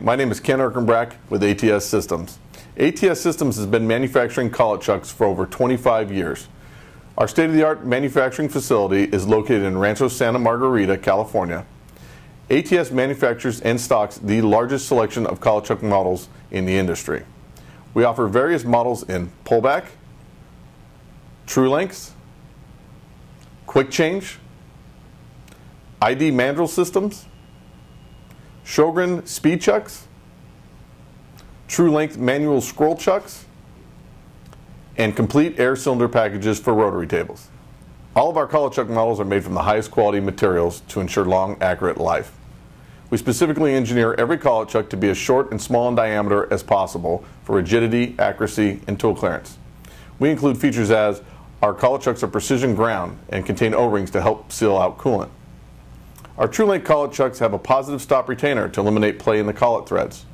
My name is Ken Erkenbrack with ATS Systems. ATS Systems has been manufacturing collet chucks for over 25 years. Our state-of-the-art manufacturing facility is located in Rancho Santa Margarita, California. ATS manufactures and stocks the largest selection of collet chuck models in the industry. We offer various models in pullback, true lengths, quick change, ID mandrel systems, Sjogren speed chucks, true length manual scroll chucks, and complete air cylinder packages for rotary tables. All of our collet chuck models are made from the highest quality materials to ensure long, accurate life. We specifically engineer every collet chuck to be as short and small in diameter as possible for rigidity, accuracy, and tool clearance. We include features as our collet chucks are precision ground and contain O-rings to help seal out coolant. Our True Length collet chucks have a positive stop retainer to eliminate play in the collet threads.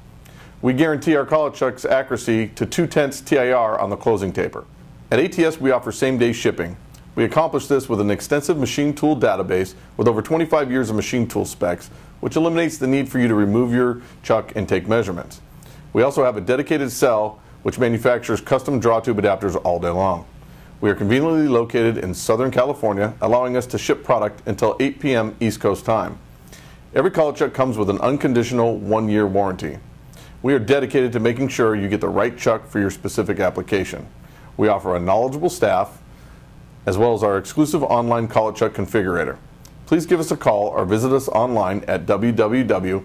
We guarantee our collet chucks accuracy to 2 tenths TIR on the closing taper. At ATS we offer same day shipping. We accomplish this with an extensive machine tool database with over 25 years of machine tool specs, which eliminates the need for you to remove your chuck and take measurements. We also have a dedicated cell which manufactures custom draw tube adapters all day long. We are conveniently located in Southern California, allowing us to ship product until 8 p.m. East Coast time. Every collet chuck comes with an unconditional one-year warranty. We are dedicated to making sure you get the right chuck for your specific application. We offer a knowledgeable staff, as well as our exclusive online collet chuck configurator. Please give us a call or visit us online at www.ats-s.com.